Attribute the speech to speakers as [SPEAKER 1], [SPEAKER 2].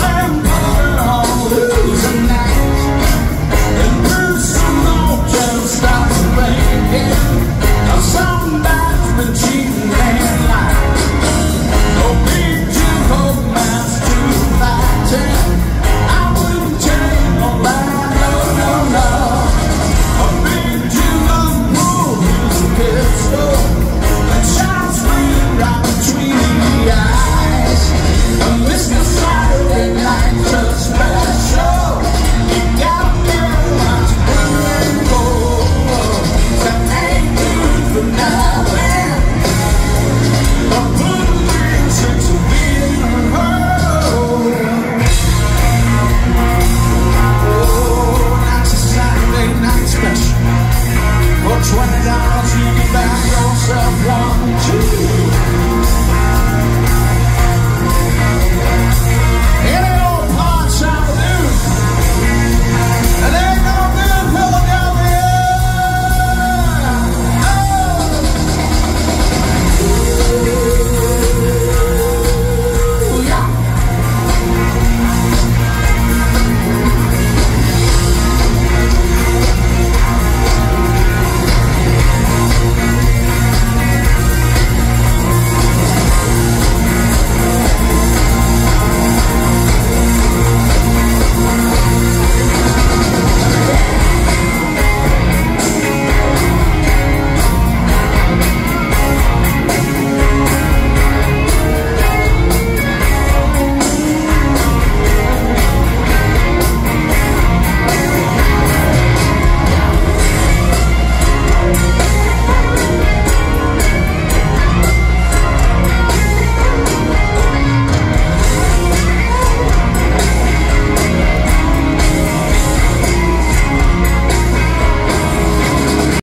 [SPEAKER 1] Where Twenty dollars, you can buy yourself one, two.